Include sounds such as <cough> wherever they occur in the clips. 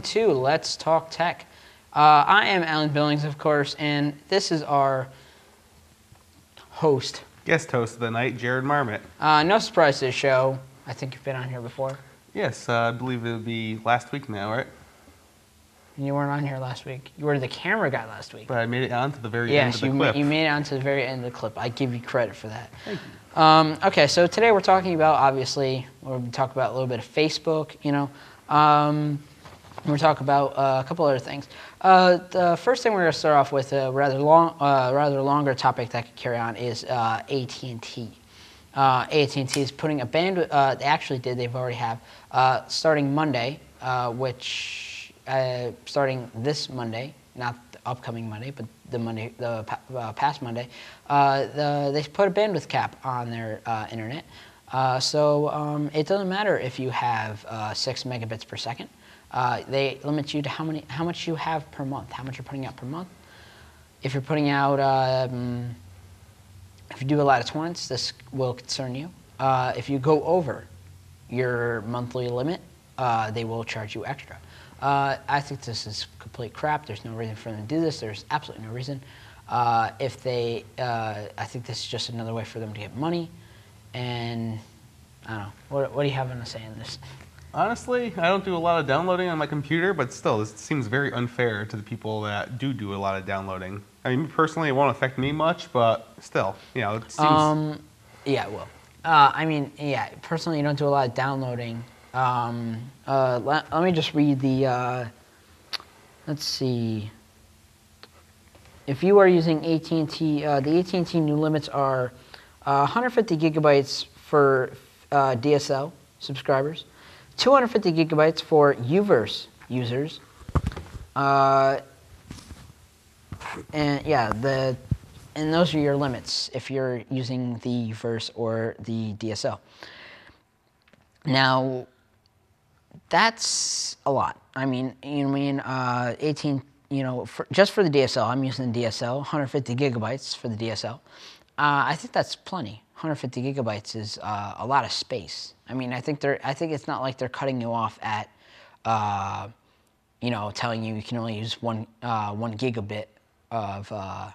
welcome to Let's Talk Tech. Uh, I am Alan Billings, of course, and this is our host. Guest host of the night, Jared Marmot. Uh, no surprise to the show. I think you've been on here before. Yes, uh, I believe it would be last week now, right? You weren't on here last week. You were the camera guy last week. But I made it on to the very end of the you, clip. ma- you made it onto the very end of the clip. I give you credit for that. Thank you. Um, okay, so today we're talking about obviously we're going to talk about a little bit of Facebook. You know, um, we're talking about uh, a couple other things. Uh, the first thing we're going to start off with a rather long, uh, rather longer topic that could carry on is uh, AT&T. Uh, AT&T is putting a band. Uh, they actually did. They've already have uh, starting Monday, uh, which uh, starting this Monday, not the upcoming Monday, but the Monday, the pa- uh, past Monday, uh, the, they put a bandwidth cap on their uh, internet. Uh, so um, it doesn't matter if you have uh, six megabits per second. Uh, they limit you to how many, how much you have per month, how much you're putting out per month. If you're putting out, um, if you do a lot of torrents, this will concern you. Uh, if you go over your monthly limit, uh, they will charge you extra. Uh, I think this is complete crap. There's no reason for them to do this. There's absolutely no reason. Uh, if they, uh, I think this is just another way for them to get money. And I don't know. What, what do you have to say on this? Honestly, I don't do a lot of downloading on my computer, but still, this seems very unfair to the people that do do a lot of downloading. I mean, personally, it won't affect me much, but still, you know, it seems. Um, yeah, well. Uh, I mean, yeah, personally, you don't do a lot of downloading. Um, uh, let, let me just read the, uh, let's see. If you are using AT&T, uh, the AT&T new limits are uh, 150 gigabytes for uh, DSL subscribers, 250 gigabytes for U-verse users, uh, and yeah, the and those are your limits if you're using the verse or the DSL. Now, that's a lot. I mean, you know, I mean, uh, 18, you know, for, just for the DSL, I'm using the DSL, 150 gigabytes for the DSL. Uh, I think that's plenty. 150 gigabytes is uh, a lot of space. I mean, I think they're, I think it's not like they're cutting you off at, uh, you know, telling you you can only use one, uh, one gigabit of uh,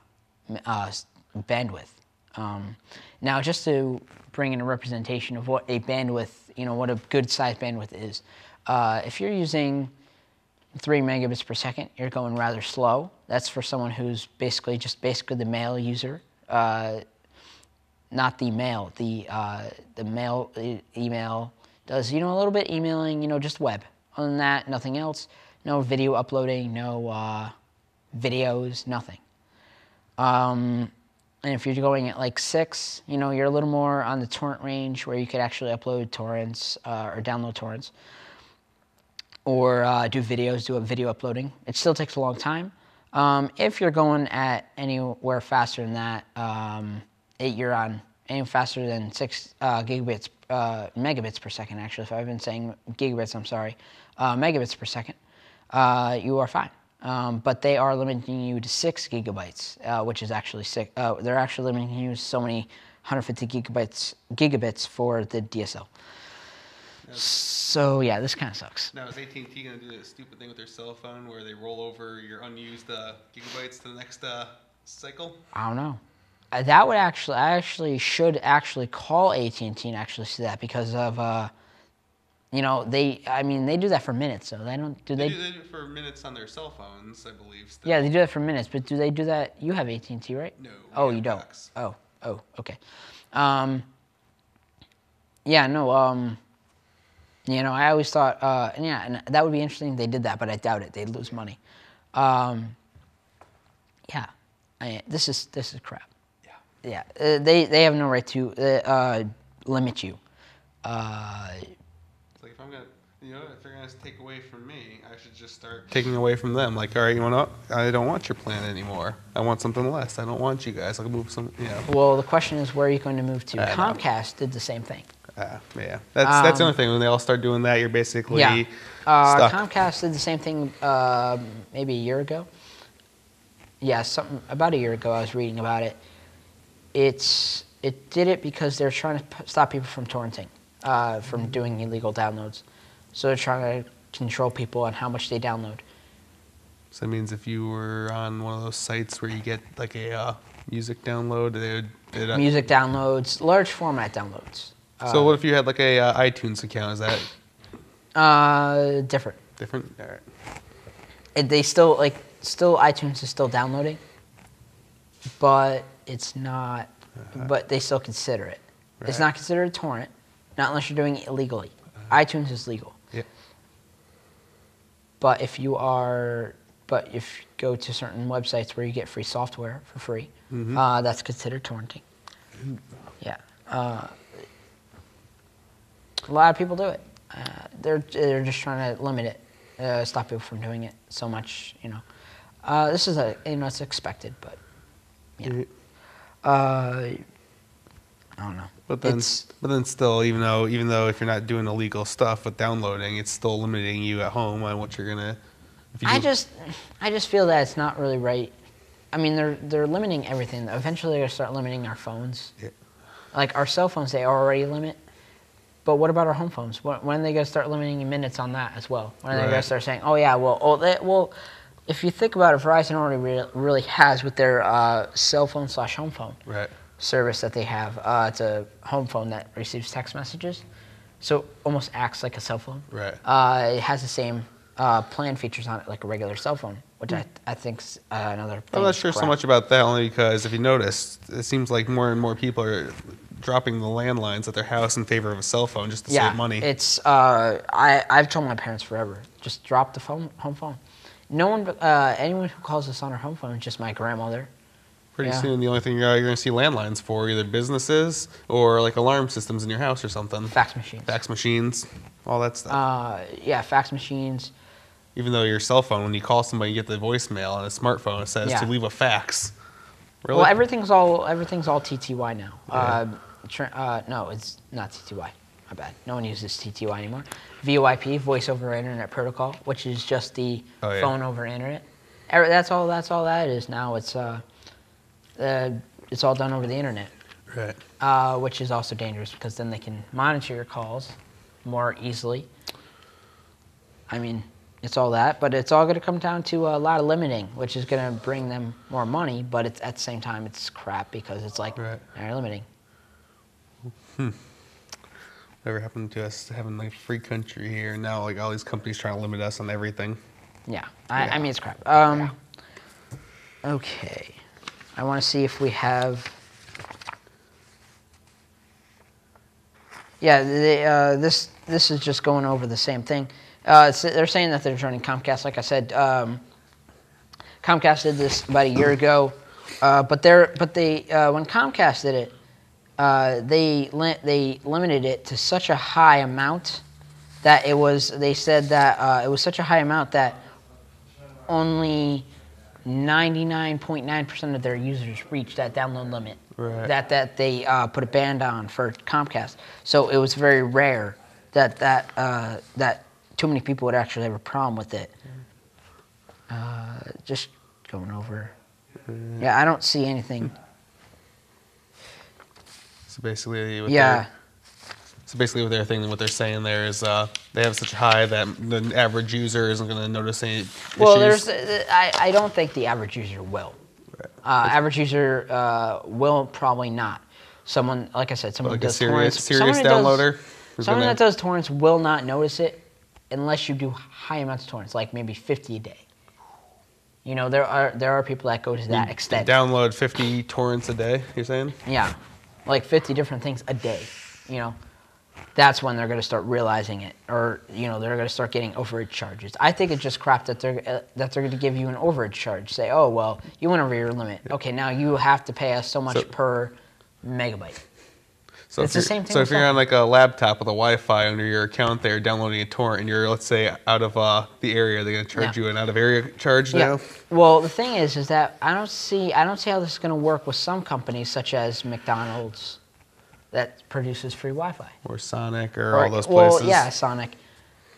uh, bandwidth. Um, now, just to bring in a representation of what a bandwidth, you know, what a good size bandwidth is, if you're using three megabits per second, you're going rather slow. That's for someone who's basically just basically the mail user, uh, not the mail. The uh, the mail e- email does you know a little bit emailing, you know, just web. Other than that, nothing else. No video uploading, no uh, videos, nothing. Um, and if you're going at like six, you know, you're a little more on the torrent range where you could actually upload torrents uh, or download torrents or uh, do videos, do a video uploading. It still takes a long time. Um, if you're going at anywhere faster than that, um, it, you're on any faster than six uh, gigabits, uh, megabits per second. Actually, if I've been saying gigabits, I'm sorry, uh, megabits per second, uh, you are fine. Um, but they are limiting you to six gigabytes, uh, which is actually six. Uh, they're actually limiting you to so many 150 gigabytes gigabits for the DSL. So yeah, this kind of sucks. now, is AT&T going to do that stupid thing with their cell phone where they roll over your unused uh, gigabytes to the next uh, cycle? I don't know. Uh, that would actually, I actually should actually call AT and T and actually see that because of, uh, you know, they. I mean, they do that for minutes, so they don't. Do They, they? do, they do it for minutes on their cell phones, I believe. Still. yeah, they do that for minutes, but do they do that? You have AT and T, right? No, Oh, you don't. Cox. Oh, oh, okay. Um, yeah, no. Um, you know, I always thought, uh, and yeah, and that would be interesting. if They did that, but I doubt it. They'd lose money. Um, yeah, I, this is this is crap. Yeah. Yeah, uh, they they have no right to uh, uh, limit you. Uh, It's like if I'm gonna, you know, if they're gonna take away from me, I should just start taking away from them. Like, all right, you want to? I don't want your plan anymore. I want something less. I don't want you guys. I'll move some. You know. well, the question is, where are you going to move to? I know. Comcast did the same thing. Uh, yeah, that's that's the Um, only thing. When they all start doing that, you're basically yeah, uh. Comcast did the same thing uh, maybe a year ago. Yeah, something about a year ago. I was reading about it. It's it did it because they're trying to p- stop people from torrenting, uh, from doing illegal downloads. So they're trying to control people on how much they download. So that means if you were on one of those sites where you get like a uh, music download, they would. uh, Music downloads, large format downloads. So what if you had like a uh, iTunes account? Is that Uh, different. different? All right. It, they still like still iTunes is still downloading, but it's not. But they still consider it. It's Right. not considered a torrent, not unless you're doing it illegally. iTunes is legal, Yeah. but if you are, but if you go to certain websites where you get free software for free, uh, that's considered torrenting. Yeah. Uh, a lot of people do it. Uh, they're they're just trying to limit it, uh, stop people from doing it so much. You know, uh, this is a you know it's expected, but yeah. Uh, I don't know. But then, it's but then still, even though even though if you're not doing illegal stuff with downloading, it's still limiting you at home on what you're gonna. If you I do- just I just feel that it's not really right. I mean, they're they're limiting everything. Eventually, they're gonna start limiting our phones. Yeah. Like our cell phones, they already limit. But what about our home phones? When, when are they gonna start limiting minutes on that as well? When are they gonna start saying, "Oh yeah, well, oh, they, well"? If you think about it, Verizon already re- really has with their uh, cell phone slash home phone right. service that they have. Uh, it's a home phone that receives text messages, so almost acts like a cell phone. Right. Uh, it has the same uh, plan features on it like a regular cell phone, which I, I think's uh, another. I'm not sure so much about that only because if you notice, it seems like more and more people are dropping the landlines at their house in favor of a cell phone just to yeah, save money. It's uh, I I've told my parents forever, just drop the phone home phone. No one, uh, anyone who calls us on our home phone is just my grandmother. Pretty yeah. soon, the only thing you're, you're going to see landlines for either businesses or like alarm systems in your house or something. Fax machines. Fax machines, all that stuff. Uh, yeah, fax machines. Even though your cell phone, when you call somebody, you get the voicemail on a smartphone. It says Yeah. to leave a fax. Really? Well, everything's all everything's all TTY now. Uh, tr- uh, no, it's not TTY. My bad. No one uses TTY anymore. VoIP, Voice over Internet Protocol, which is just the Oh, yeah. phone over internet. That's all. That's all that is now. It's uh, uh, it's all done over the internet, right. uh, which is also dangerous because then they can monitor your calls more easily. I mean, it's all that, but it's all going to come down to a lot of limiting, which is going to bring them more money. But it's at the same time, it's crap because it's like Right. they're limiting. Hmm. Whatever happened to us having like a free country here. Now, like all these companies trying to limit us on everything. Yeah, I, Yeah. I mean it's crap. Um, okay, I want to see if we have. Yeah, uh, this this is just going over the same thing. Uh, it's, they're saying that they're joining Comcast. Like I said, um, Comcast did this about a year ago, uh, but they're but they uh, when Comcast did it, uh, they li- they limited it to such a high amount that it was. They said that uh, it was such a high amount that only 99.9% of their users reached that download limit Right. that that they uh, put a band on for Comcast. So it was very rare that that uh, that too many people would actually have a problem with it. Uh, just going over. Yeah, I don't see anything. So basically, what Yeah. they're- So basically, what they're thinking, what they're saying there is, uh, they have such a high that the average user isn't going to notice any Well, there's. uh, I, I don't think the average user will. Uh, average user uh, will probably not. Someone, like I said, someone like does serious, torrents. serious someone who does- Someone gonna- that does torrents will not notice it unless you do high amounts of torrents, like maybe 50 a day. You know, there are there are people that go to that extent. download 50 torrents a day. You're saying? Yeah, like 50 different things a day. You know, that's when they're going to start realizing it, or you know, they're going to start getting overage charges. I think it's just crap that they're uh, that they're going to give you an overage charge. Say, oh well, you went over your limit. Okay, now you have to pay us so much So- per megabyte. So It's if the you're- same thing So if you're on like a laptop with a Wi-Fi under your account there, downloading a torrent, and you're let's say out of uh, the area, they're going to charge Yeah. you an out of area charge Yeah. now. Well, the thing is, is that I don't see I don't see how this is going to work with some companies such as McDonald's that produces free Wi-Fi. Or Sonic or, Or- all those places. well, yeah, Sonic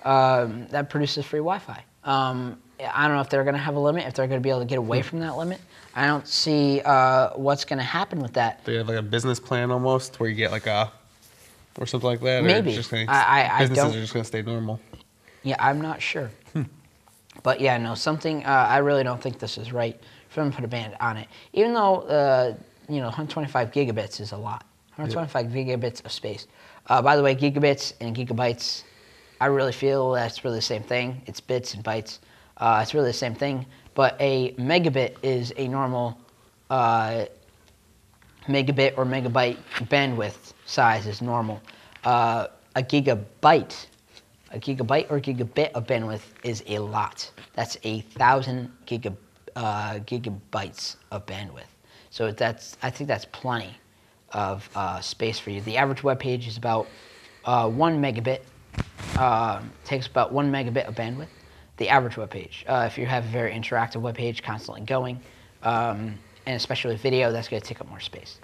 um, that produces free Wi-Fi. Um, I don't know if they're going to have a limit, if they're going to be able to get away from that limit. I don't see uh, what's going to happen with that. They have like a business plan almost where you get like a or something like that. Maybe. gonna, I- I- I businesses are just going to stay normal. Yeah, I'm not sure. But yeah, no, something, uh, I really don't think this is right for them to put a band on it. Even though, uh, you know, 125 gigabits is a lot. 125 gigabits of space. Uh, by the way, gigabits and gigabytes, I really feel that's really the same thing. It's bits and bytes. Uh, it's really the same thing. But a megabit is a normal uh, megabit or megabyte bandwidth size is normal. Uh, a gigabyte, a gigabyte or gigabit of bandwidth is a lot. That's a thousand giga, uh, gigabytes of bandwidth. So that's, I think that's plenty of uh, space for you. The average web page is about uh, one megabit, uh, takes about one megabit of bandwidth. The average web page. Uh, if you have a very interactive web page constantly going, um, and especially with video, that's going to take up more space.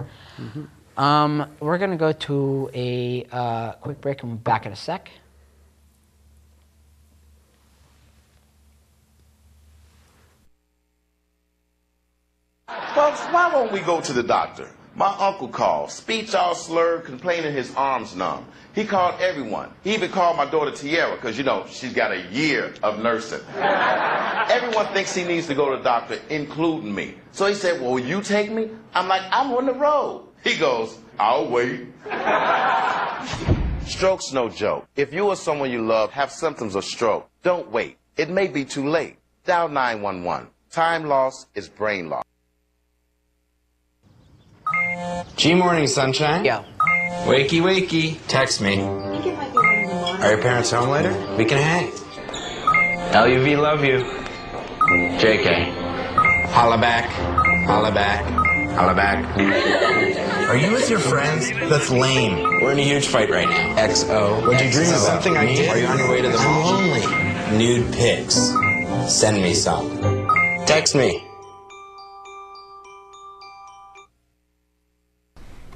Um, we're going to go to a uh, quick break and we'll be back in a sec. Folks, why won't we go to the doctor? My uncle called, speech all slurred, complaining his arms numb. He called everyone. He even called my daughter Tierra, because, you know, she's got a year of nursing. <laughs> everyone thinks he needs to go to the doctor, including me. So he said, well, will you take me? I'm like, I'm on the road. He goes, I'll wait. <laughs> Stroke's no joke. If you or someone you love have symptoms of stroke, don't wait. It may be too late. Dial 911. Time loss is brain loss. G morning, sunshine. Yeah. Wakey, wakey. Text me. Are your parents home later? We can hang. LUV, love you. JK. Holla back. Holla back. Holla back. Are you with your friends? That's lame. We're in a huge fight right now. XO. What'd you dream about? Something I did. Are you on your way to the mall? I'm lonely. Nude pics. Send me some. Text me.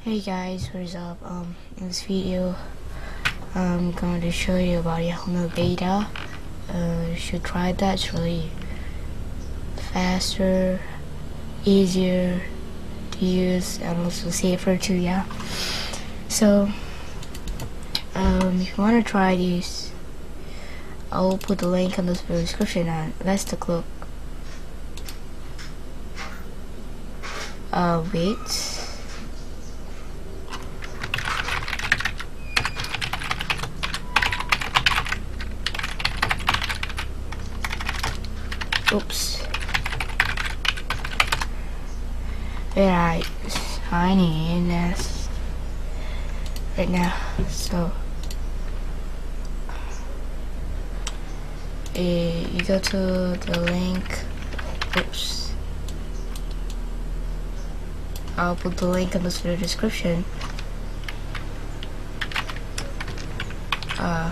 Hey guys, what is up? Um, in this video, I'm going to show you about Yahoo Beta. Uh, you should try that. It's really faster, easier to use, and also safer too. Yeah. So, um, if you want to try these, I'll put the link in the description. And let's take a look. Uh, wait. Oops. Alright, in this right now. So, uh, you go to the link. Oops. I'll put the link in the description. Uh,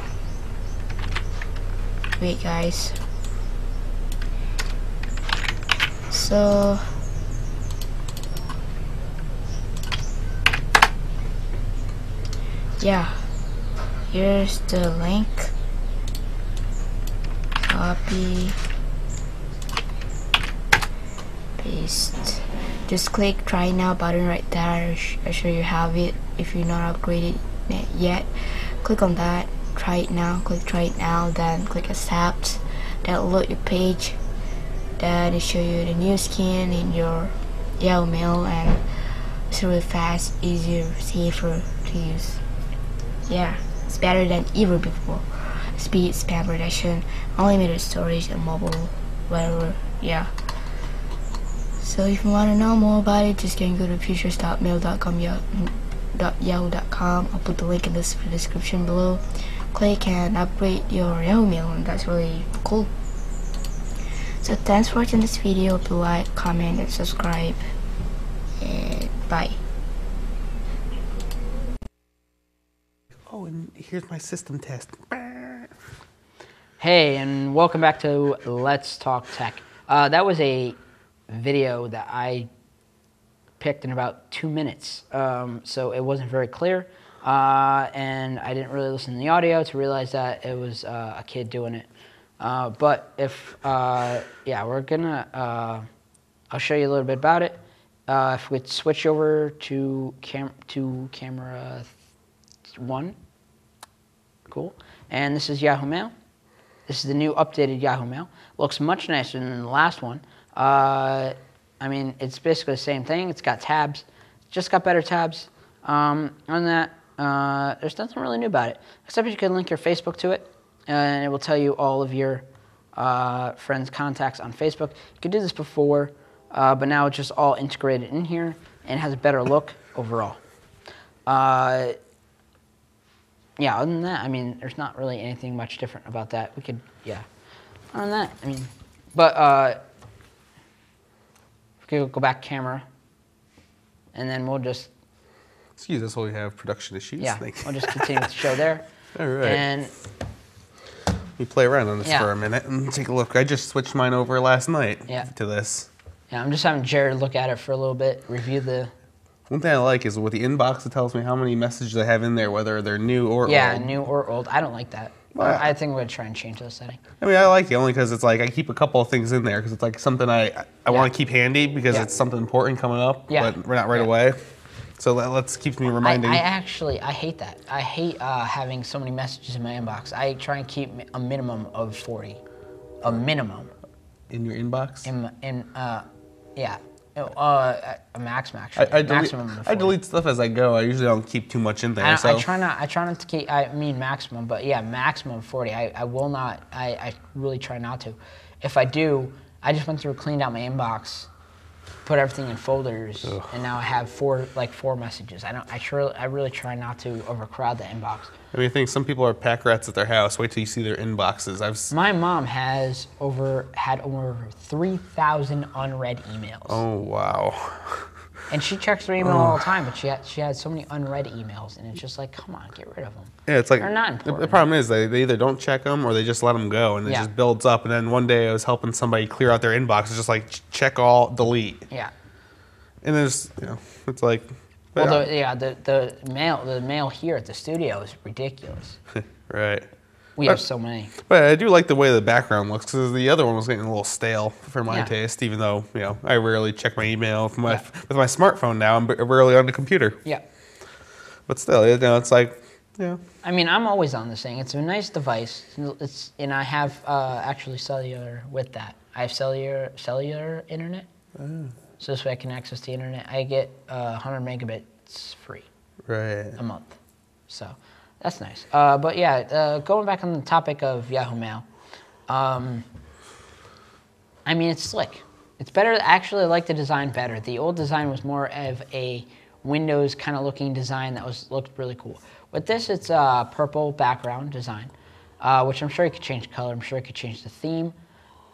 wait, guys. So yeah, here's the link. Copy, paste. Just click try now button right there. I'm sure you have it. If you're not upgraded yet, click on that. Try it now. Click try it now. Then click accept. Then load your page that will show you the new skin in your Yahoo Mail and it's really fast, easier, safer to use. Yeah, it's better than ever before. Speed, spam reduction, unlimited storage, and mobile, whatever. Yeah. So if you want to know more about it, just can go to futures.mail.com, yahoo.com. I'll put the link in the description below. Click and upgrade your Yahoo Mail, and that's really cool. So thanks for watching this video. Please like, comment, and subscribe. And bye. Oh, and here's my system test. Hey, and welcome back to Let's Talk Tech. Uh, that was a video that I picked in about two minutes, um, so it wasn't very clear. Uh, and I didn't really listen to the audio to realize that it was uh, a kid doing it. Uh, but if, uh, yeah, we're gonna, uh, I'll show you a little bit about it. Uh, if we switch over to cam to camera one, cool. And this is Yahoo Mail. This is the new updated Yahoo Mail. Looks much nicer than the last one. Uh, I mean, it's basically the same thing. It's got tabs. Just got better tabs. Um, on that, uh, there's nothing really new about it, except you can link your Facebook to it, and it will tell you all of your uh, friends' contacts on Facebook. You could do this before, uh, but now it's just all integrated in here and has a better look overall. Yeah, other than that, I mean, there's not really anything much different about that. We could, yeah. Other than that, I mean, but uh, we could go back camera, and then we'll just, Excuse us while we have production issues. yeah, we'll just continue the show there. <laughs> All right. And we play around on this Yeah. for a minute and take a look. I just switched mine over last night Yeah. to this. yeah, I'm just having Jared look at it for a little bit, review the, One thing I like is with the inbox, it tells me how many messages I have in there, whether they're new or yeah, old. new or old. I don't like that. Well, I think we're gonna try and change the setting. I mean, I like it only because it's like I keep a couple of things in there because it's like something I I, I want to keep handy because Yeah. it's something important coming up, Yeah. but we're not right Yeah. away. So that let's keeps me I, reminding. I actually I hate that. I hate uh, having so many messages in my inbox. I try and keep a minimum of 40, a minimum in your inbox. in in uh, yeah, uh, a maximum actually. I, I, delete, maximum of I delete stuff as I go. I usually don't keep too much in there. I, so I try not. I try not to keep. I mean maximum, but yeah, maximum forty. I, I will not. I, I really try not to. If I do, I just went through, cleaned out my inbox, put everything in folders, and now I have four like four messages. I don't. I sure. I really try not to overcrowd the inbox. I mean, I think some people are pack rats at their house. Wait till you see their inboxes. I've s- My mom has over had over three thousand unread emails, oh wow. And she checks her email all the time. But she had she had so many unread emails, and it's just like, come on, get rid of them. Yeah, it's like They're not the- The, problem is they, they either don't check them or they just let them go, and it Yeah. just builds up. And then one day I was helping somebody clear out their inbox. It's just like check all, delete, Yeah. and there's you know it's like. Well, the, yeah, the, the mail the mail here at the studio is ridiculous. <laughs> right. We have so many. But I do like the way the background looks because the other one was getting a little stale for my Yeah. taste. Even though you know I rarely check my email with my Yeah. with my smartphone now. I'm rarely on the computer, Yeah. but still, you know, it's like yeah. I mean, I'm always on this thing. It's a nice device. It's and I have uh, actually cellular with that. I have cellular cellular internet, so this way I can access the internet. I get uh, 100 megabits free Right. a month, so that's nice. Uh, but yeah, uh, going back on the topic of Yahoo Mail, um, I mean it's slick. It's better. Actually, I like the design better. The old design was more of a Windows kind of looking design that was looked really cool. With this, it's a purple background design, uh, which I'm sure you could change color. I'm sure you could change the theme.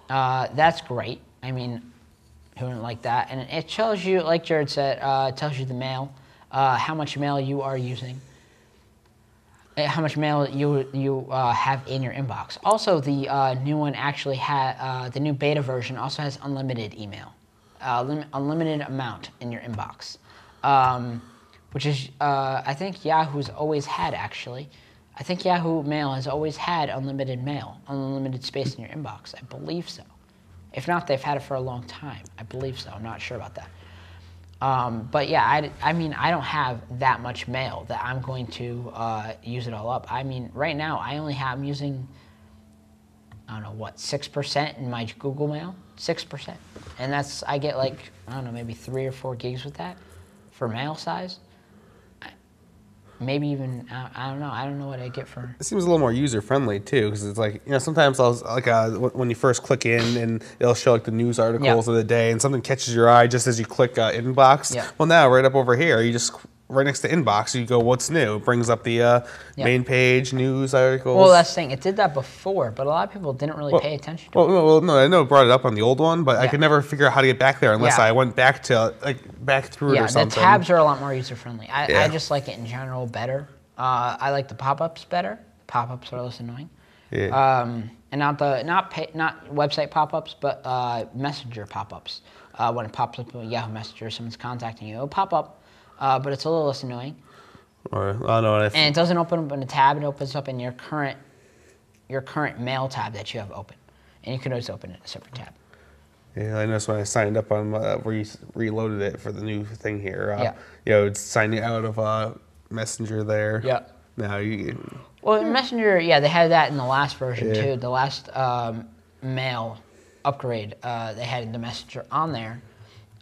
Uh, that's great. I mean, who wouldn't like that? And it tells you, like Jared said, uh, tells you the mail, uh, how much mail you are using, how much mail you you uh, have in your inbox. Also, the uh, new one actually had uh, the new beta version also has unlimited email, uh, lim- unlimited amount in your inbox, um, which is uh, I think Yahoo's always had actually. I think Yahoo Mail has always had unlimited mail, unlimited space in your inbox. I believe so. If not, they've had it for a long time. I believe so. I'm not sure about that. Um, but yeah, I, I mean, I don't have that much mail that I'm going to uh, use it all up. I mean, right now, I only have, I'm using, I don't know, what, 6% in my Google Mail? 6%. And that's, I get like, I don't know, maybe three or four gigs with that for mail size. Maybe even, I, I don't know, I don't know what I get for. It seems a little more user friendly too, because it's like you know sometimes I'll like uh, when you first click in and it'll show like the news articles Yeah. of the day, and something catches your eye just as you click uh, inbox. Yeah. Well, now right up over here, you just right next to inbox, you go what's new. It brings up the uh, Yeah. main page news articles. Well, that's the thing. It did that before, but a lot of people didn't really Well- pay attention to. Well, no, well, no, I know it brought it up on the old one, but I could never figure out how to get back there unless Yeah. I went back to like back through it Yeah, or the tabs are a lot more user friendly. I, Yeah. I just like it in general better. Uh, I like the pop ups better. Pop ups are less annoying. Yeah. Um, and not the not pay, not website pop ups, but uh, messenger pop ups. Uh, when it pops up on Yahoo Messenger, someone's contacting you, it'll pop up, uh, but it's a little less annoying. or I don't know. If, And it doesn't open up in a tab; it opens up in your current your current mail tab that you have open, and you can always open it in a separate tab. Yeah, I noticed when I signed up on uh, re- reloaded it for the new thing here. Uh, Yeah. You know, it's signing out of uh, Messenger there. Yeah. Now you. Well, Messenger, yeah, they had that in the last version Yeah. too. The last um, mail upgrade, uh, they had the Messenger on there.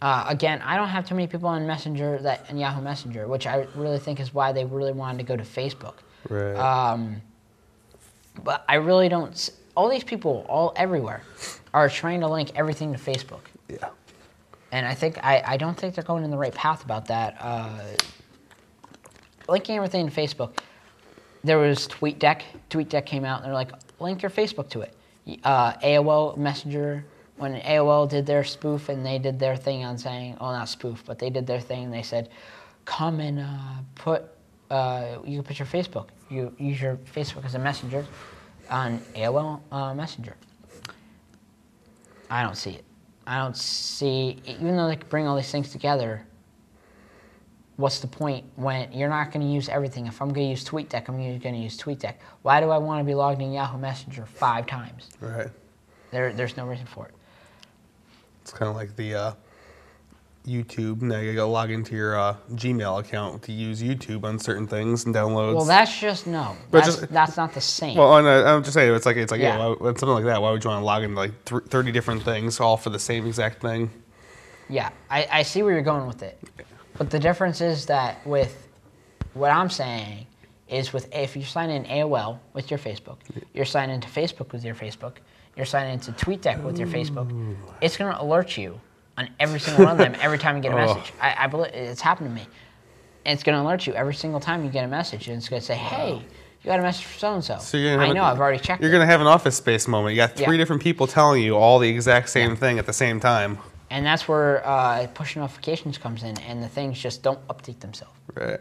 Uh, again, I don't have too many people on Messenger that in Yahoo Messenger, which I really think is why they really wanted to go to Facebook. Right. Um, but I really don't. All these people, all everywhere, are trying to link everything to Facebook, yeah. and I think I, I don't think they're going in the right path about that. Uh, linking everything to Facebook. There was TweetDeck. TweetDeck came out, and they're like, link your Facebook to it. Uh, AOL Messenger. When AOL did their spoof and they did their thing on saying, oh, not spoof, but they did their thing. and They said, come and uh, put uh, you can put your Facebook. You use your Facebook as a messenger on AOL uh, Messenger. I don't see it. I don't see, even though they could bring all these things together, what's the point when you're not going to use everything? If I'm going to use TweetDeck, I'm going to use TweetDeck. Why do I want to be logged in Yahoo Messenger five times? Right. There, there's no reason for it. It's kind of like the uh, YouTube. Now you got to log into your uh, Gmail account to use YouTube on certain things and downloads. Well, that's just no. But That's, just- that's not the same. Well, and, uh, I'm just saying, it's like it's like yeah, Yeah. why, something like that. Why would you want to log into like th- thirty different things all for the same exact thing? Yeah, I, I see where you're going with it. But the difference is that with what I'm saying is with if you sign in AOL with your Facebook, you're signing into Facebook with your Facebook, you're signing into TweetDeck with your Facebook, it's going to alert you on every single one of them every time you get a <laughs> Oh. message. I, I believe it's happened to me. And it's going to alert you every single time you get a message, and it's going to say, "Hey, you got a message from so and so." So you're gonna I know, I've already checked. You're gonna have an office space moment. You got three Yeah. different people telling you all the exact same thing at the same time. and that's where uh, push notifications comes in, and the things just don't update themselves. Right.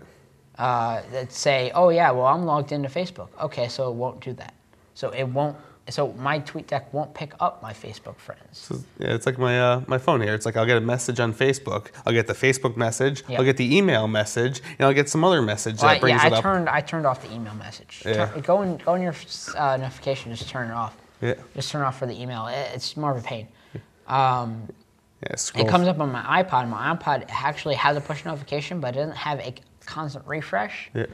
uh, that say, "Oh yeah, well I'm logged into Facebook." Okay, so it won't do that. So it won't. So my TweetDeck won't pick up my Facebook friends. So, yeah, it's like my uh, my phone here. It's like I'll get a message on Facebook. I'll get the Facebook message. Yeah. I'll get the email message, and I'll get some other message Well, that I, brings yeah, it I up. turned I turned off the email message. Yeah. Turn, go in go in your uh, notification, just turn it off. Yeah. Just turn it off for the email. It, it's more of a pain. Um, Yeah, it comes up on my iPod. My iPod actually has a push notification, but it doesn't have a constant refresh. Yeah.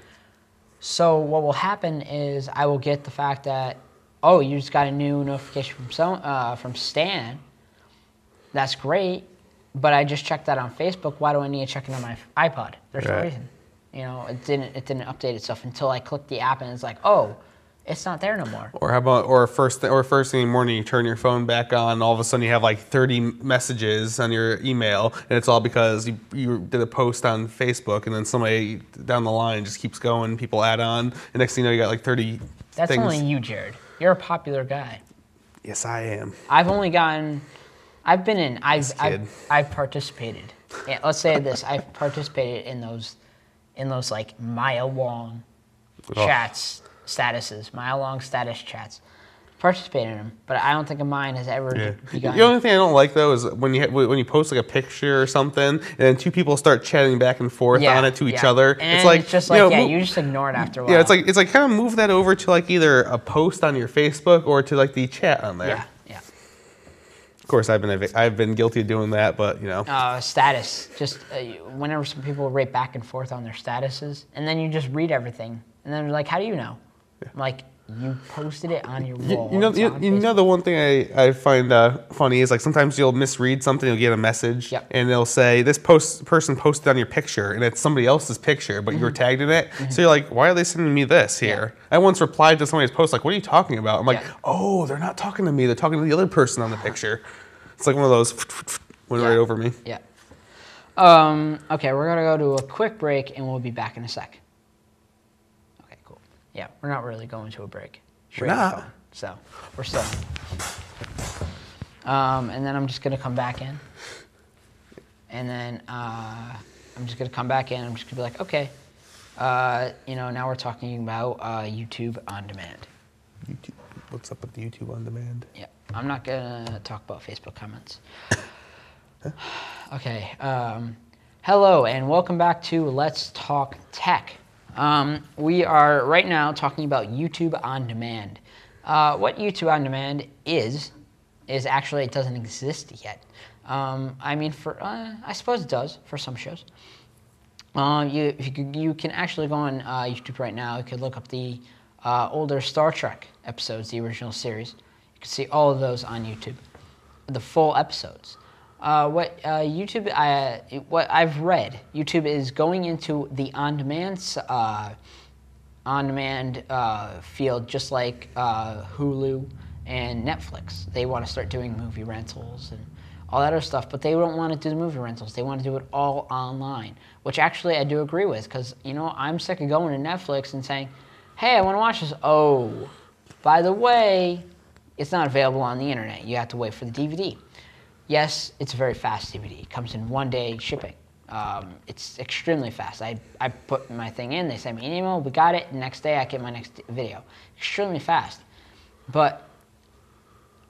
So what will happen is I will get the fact that oh you just got a new notification from so uh, from Stan. That's great, but I just checked that on Facebook. Why do I need to check it on my iPod? There's no reason. You know, it didn't it didn't update itself until I clicked the app and it's like oh, it's not there no more. Or how about, or first, th- or first thing in the morning, you turn your phone back on, and all of a sudden you have like 30 messages on your email, and it's all because you, you did a post on Facebook, and then somebody down the line just keeps going, people add on, and next thing you know, you got like 30 That's things. only you, Jared. You're a popular guy. yes, I am. I've only gotten, I've been in, I've. I've, I've participated. Yeah, let's say this: I've participated in those, in those like mile long Oh. chats, statuses, mile long status chats. Participated in them, but I don't think of mine has ever Yeah. begun. The only thing I don't like though is when you when you post like a picture or something, and then two people start chatting back and forth Yeah, on it to each yeah. other. And it's like it's just you like know, yeah, you just ignore it after a while. yeah, it's like it's like kind of move that over to like either a post on your Facebook or to like the chat on there. yeah, yeah. Of course, I've been I've been guilty of doing that, but you know, uh, status. Just uh, whenever some people rate back and forth on their statuses, and then you just read everything, and then they're like, "How do you know?" I'm like, "You posted it on your you, wall." you know you, you know the one thing I, I find uh, funny is like sometimes you'll misread something, you'll get a message, Yep. and they'll say this post person posted on your picture, and it's somebody else's picture, but Mm-hmm. you're tagged in it. So you're like, why are they sending me this here? I once replied to somebody's post like, what are you talking about? I'm like, Yeah. oh, they're not talking to me, they're talking to the other person on the picture. It's like one of those <laughs> went Yeah. right over me. Yeah. Um, okay, we're gonna go to a quick break, and we'll be back in a sec. Yeah, we're not really going to a break. Straight to the not. phone, So we're still. Um, and then I'm just gonna come back in, and then uh, I'm just gonna come back in. I'm just gonna be like, okay, uh, you know, now we're talking about uh, YouTube on demand. YouTube. What's up with the YouTube on demand? Yeah, I'm not gonna talk about Facebook comments. <sighs> okay. Um, hello and welcome back to Let's Talk Tech. Um, we are right now talking about YouTube on demand. Uh, what YouTube on demand is is actually it doesn't exist yet. Um, I mean, for uh, I suppose it does for some shows. Uh, you, you, can actually go on uh, YouTube right now. You could look up the uh, older Star Trek episodes, the original series. You can see all of those on YouTube, the full episodes. Uh, what uh, YouTube, I, what I've read, YouTube is going into the on-demand uh, on-demand uh, field, just like uh, Hulu and Netflix. They want to start doing movie rentals and all that other stuff, but they don't want to do the movie rentals. They want to do it all online, which actually I do agree with, because you know I'm sick of going to Netflix and saying, "Hey, I want to watch this." Oh, by the way, it's not available on the internet. You have to wait for the DVD. Yes, it's very fast DVD. It comes in one day shipping. Um, it's extremely fast. I, I put my thing in, they send me an email, we got it, next day I get my next video. Extremely fast. But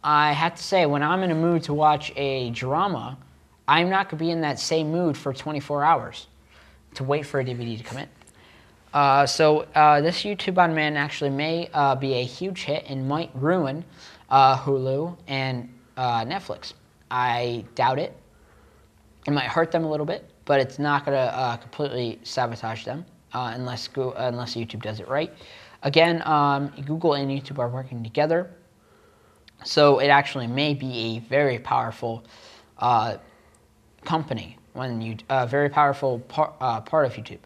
I have to say, when I'm in a mood to watch a drama, I'm not going to be in that same mood for 24 hours to wait for a DVD to come in. Uh, so uh, this YouTube on demand actually may uh, be a huge hit and might ruin uh, Hulu and uh, Netflix. I doubt it. It might hurt them a little bit, but it's not going to uh, completely sabotage them uh, unless Go- unless YouTube does it right. Again, um, Google and YouTube are working together, so it actually may be a very powerful uh, company when you a very powerful par- uh, part of YouTube.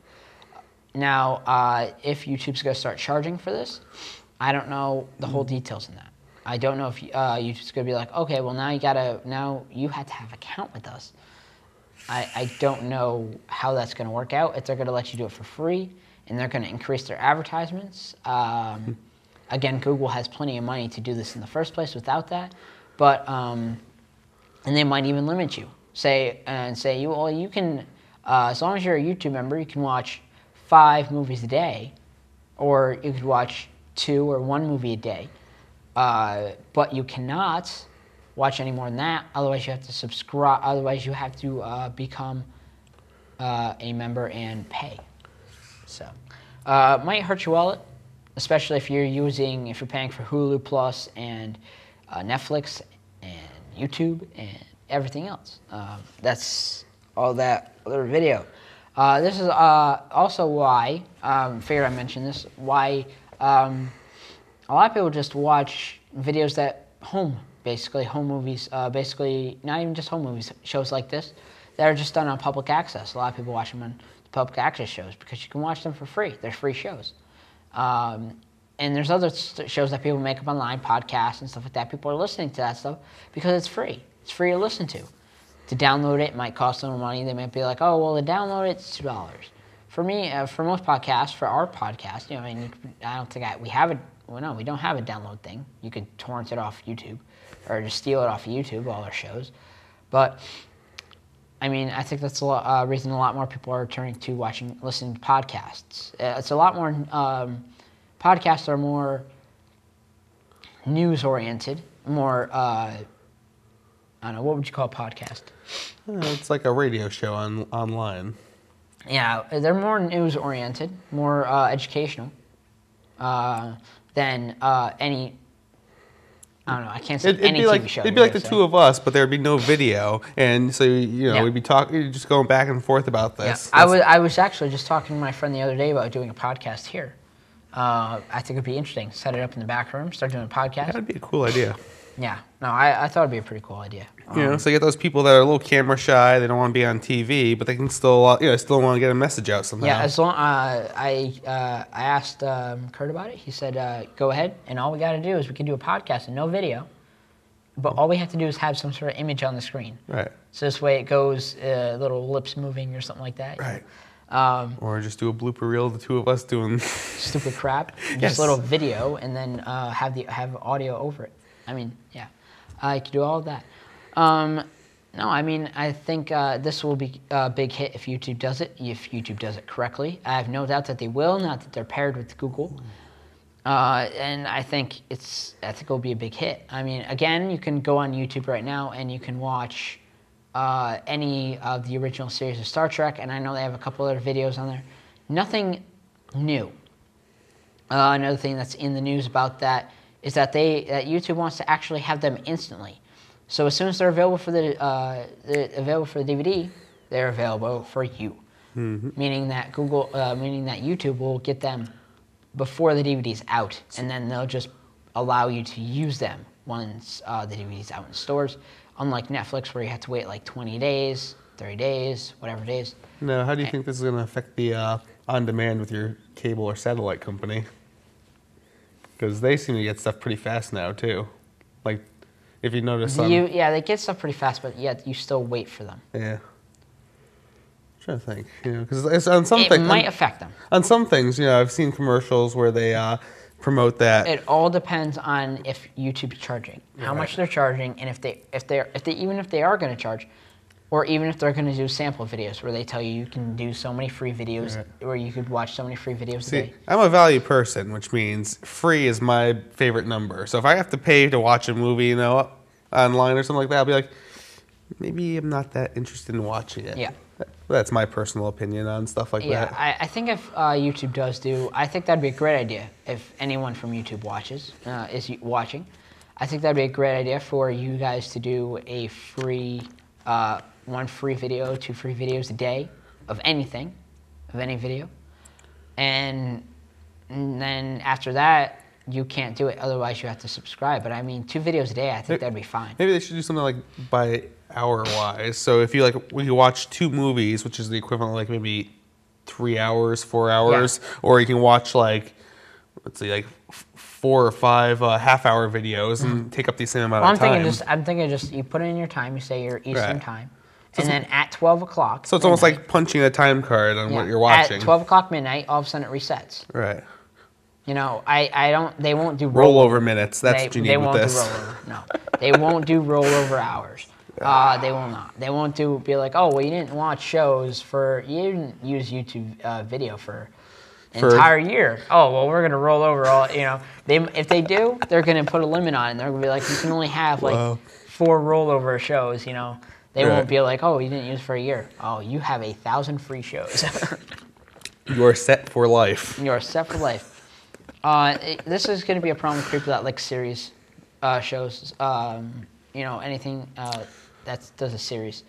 Now, uh, if YouTube's going to start charging for this, I don't know the whole details in that. I don't know if uh, YouTube's going to be like, okay, well now you gotta now you had to have an account with us. I, I don't know how that's going to work out. If they're going to let you do it for free and they're going to increase their advertisements. Um, again, Google has plenty of money to do this in the first place without that. But um, and they might even limit you. Say and say you well you can uh, as long as you're a YouTube member you can watch five movies a day, or you could watch two or one movie a day. Uh, but you cannot watch any more than that. Otherwise, you have to subscribe. Otherwise, you have to uh, become uh, a member and pay. So, uh, might hurt your wallet, especially if you're using if you're paying for Hulu Plus and uh, Netflix and YouTube and everything else. Um, that's all that other video. Uh, this is uh, also why um, figured I mentioned this. Why um, a lot of people just watch videos that home basically home movies uh, basically not even just home movies shows like this that are just done on public access. A lot of people watch them on public access shows because you can watch them for free. They're free shows. Um, and there's other shows that people make up online podcasts and stuff like that. People are listening to that stuff because it's free. It's free to listen to. To download it, it might cost them money. They might be like oh well to download it's two dollars. For me, uh, for most podcasts, for our podcast, you know, I mean, I don't think I, we have a, well, no, we don't have a download thing. You could torrent it off YouTube or just steal it off of YouTube, all our shows. But, I mean, I think that's a lot, uh, reason a lot more people are turning to watching, listening to podcasts. Uh, it's a lot more, um, podcasts are more news oriented, more, uh, I don't know, what would you call a podcast? Uh, It's like a radio show on online. Yeah, they're more news oriented, more uh, educational uh, than uh, any. I don't know. I can't say It, would any TV like show. it'd be like the two of us, but there'd be no video, and so you know Yeah. we'd be talking, just going back and forth about Yeah, this. I was. I was actually just talking to my friend the other day about doing a podcast here. Uh, I think it'd be interesting. Set it up in the back room, start doing a podcast. That'd be a cool idea. Yeah. No, I, I thought it'd be a pretty cool idea. You know, so you get those people that are a little camera shy, they don't want to be on TV, but they can still, uh, you know, still want to get a message out somehow. Yeah, as long uh, I uh, I asked um, Kurt about it. He said, uh, "Go ahead, and all we got to do is we can do a podcast and no video, but all we have to do is have some sort of image on the screen. right, So this way it goes uh, little lips moving or something like that. right. Um, Or just do a blooper reel of the two of us doing. stupid crap. <laughs> Just Yes. a little video and then uh, have the have audio over it. I mean, yeah, I could do all of that. Um, no, I mean, I think uh, this will be a big hit if YouTube does it. If YouTube does it correctly, I have no doubt that they will. Not that they're paired with Google. Uh, and I think it's I think it'll be a big hit. I mean, again, you can go on YouTube right now and you can watch uh, any of the original series of Star Trek, and I know they have a couple other videos on there. Nothing new. Uh, another thing that's in the news about that is that they that YouTube wants to actually have them instantly. So as soon as they're available for the, uh, the available for the DVD, they're available for you. meaning that Google, uh, meaning that YouTube will get them before the DVD's out, and then they'll just allow you to use them once uh, the DVD's out in stores. Unlike Netflix, where you have to wait like 20 days, 30 days, whatever days. Now, how do you think this is going to affect the uh, on demand with your cable or satellite company? Because they seem to get stuff pretty fast now, too. Like, if you notice. You, yeah, they get stuff pretty fast, but yet you still wait for them. Yeah. I'm trying to think, you know, because on some It things, might on, affect them. on some things, you know, I've seen commercials where they uh, promote that. It all depends on if YouTube's charging, how much they're charging, and if they if they if they even if they are going to charge, or even if they're going to do sample videos where they tell you you can do so many free videos, Right. or you could watch so many free videos a See, day. I'm a value person, which means free is my favorite number. So if I have to pay to watch a movie, you know, online or something like that, I'll be like, maybe I'm not that interested in watching it. Yeah. That's my personal opinion on stuff like Yeah, that. I, I think if uh, YouTube does do, I think that'd be a great idea if anyone from YouTube watches uh, is watching. I think that'd be a great idea for you guys to do a free, uh, one free video, two free videos a day of anything, of any video, and, and then after that you can't do it. Otherwise, you have to subscribe. But I mean, two videos a day, I think that'd be fine. Maybe they should do something like by hour wise. So if you like, we watch two movies, which is the equivalent of like maybe three hours, four hours, or you can watch like, let's see, like f- four or five uh, half hour videos and take up the same amount. Well, I'm of time. thinking just, I'm thinking just you put in your time. You say your Eastern Right. time, So and then at 12 o'clock. so it's almost like punching a time card on what you're watching. At 12 o'clock midnight, all of a sudden it resets. Right. You know, I, I don't. They won't do Rollover minutes. That's they, what you they need with won't this. do rollover. No, they won't do rollover hours. <laughs> Uh, they will not. They won't do be like, oh, well, you didn't watch shows for you didn't use YouTube uh, video for an For- entire year. Oh, well, we're gonna roll over all. You know, they if they do, they're gonna put a limit on it. And they're gonna be like, you can only have like Wow. four rollover shows. You know, they Right. won't be like, oh, you didn't use for a year. Oh, you have a thousand free shows. <laughs> You're set for life. You're set for life. Uh, it- this is going to be a problem with people that like series uh, shows. Um, you know, anything uh, that does a series.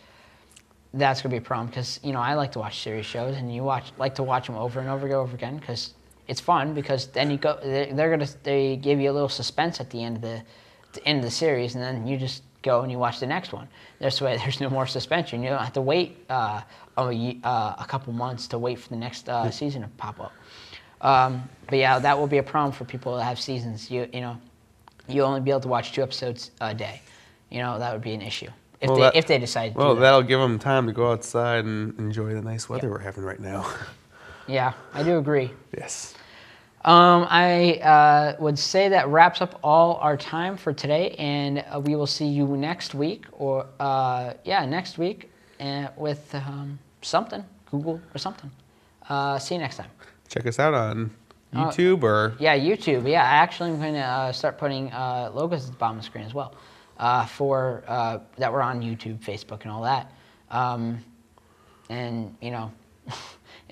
That's going to be a problem because you know I like to watch series shows, and you watch like to watch them over and over and over again because it's fun. Because then you go, they're, they're gonna they give you a little suspense at the end of the, the end of the series, and then you just go and you watch the next one. This way, <laughs> there's no more suspension. You don't have to wait uh, a, uh, a couple months to wait for the next uh, season to pop up. Um, but yeah, that will be a problem for people that have seasons. You you know, you only be able to watch two episodes a day. You know, that would be an issue if Well, they that- if they decide to Well, that. that'll give them time to go outside and enjoy the nice weather we're having right now. <laughs> Yeah, I do agree. yes. Um, I uh, would say that wraps up all our time for today, and uh, we will see you next week, or uh, yeah, next week, uh, with um, something, Google or something. Uh, see you next time. Check us out on Uh, YouTube or Yeah, YouTube. Yeah, I actually am going to uh, start putting uh, logos at the bottom of the screen as well, uh, for uh, that we're on YouTube, Facebook, and all that. Um, and you know, <laughs>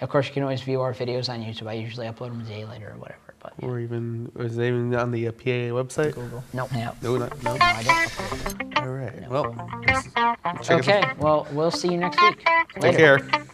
Of course, you can always view our videos on YouTube. I usually upload them a day later or whatever. But yeah. or even is it even on the uh, PA website? Google. Nope. Nope. No. Not, no. no. I don't. All right. No. Well. Okay. Well, we'll see you next week. Later. Take care.